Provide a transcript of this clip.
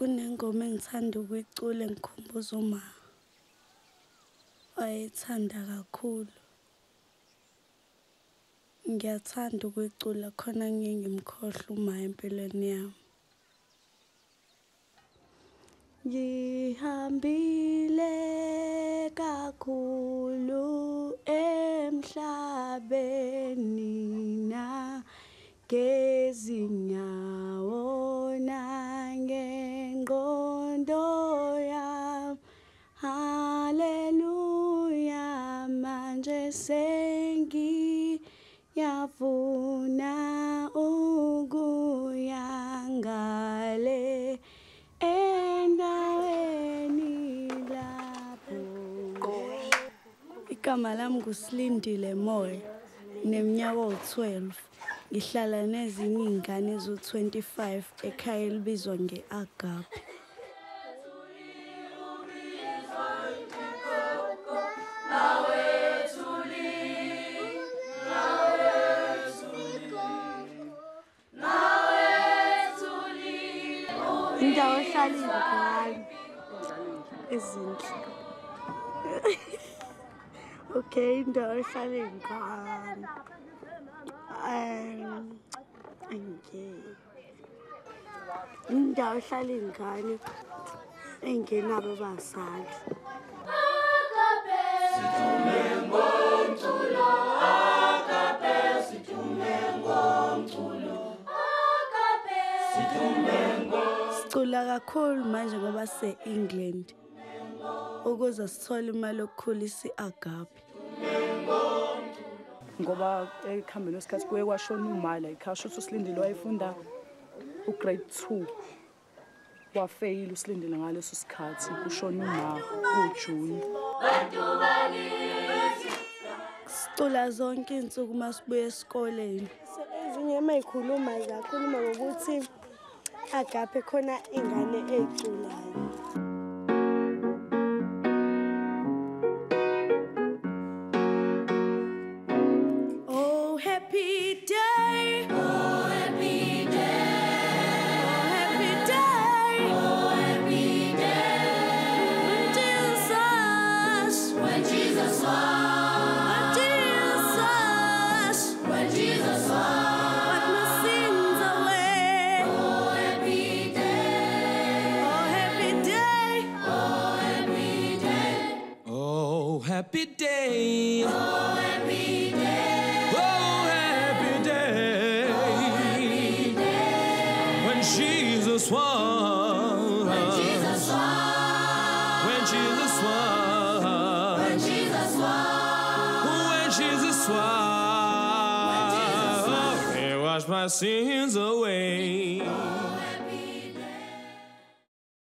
kunengoma engithanda ukuyicula engikhumbuza uma wayethanda kakhulu. Ngiyathanda ukuyicula khona ngeke ngimkhohlwe uma empilweni yami. Ngihambile sengiyafuna ukuya ngale endaweni lapho. Igama lami nguSilindile Moyo neminyaka ewu-12. Ngihlala nezinye iy'ngane eziwu-25 ekhaya elibizwa nge-Agape. Indawo ehlala iy'ngane ezinhle. Okay, indawo ehlala iy'ngane. Um, angeke. Indawo ehlala iy'ngane ey'ngenabo abazali. Sicula kakhulu manje ngoba se-England ukuze sithole imali yokukhulisa i-Agape. ngoba ekuhambeni kwesikhathi kuye kwashona uma la ekhaya shuthi usilindile wayefunda ugrade two wafeyila usilindile ngaleso sikhathi kushona uma kujuni Sicula zonke iy'nsuku uma sibuya esikoleni. Ezinye uma y'khuluma zakhuluma ngokuthi Agape khona ingane ey'culayo. Oh, happy day. Oh, happy day. Oh, happy day. When Jesus won. When Jesus won. When Jesus. When Jesus. When Jesus. He washed my sins away. Oh,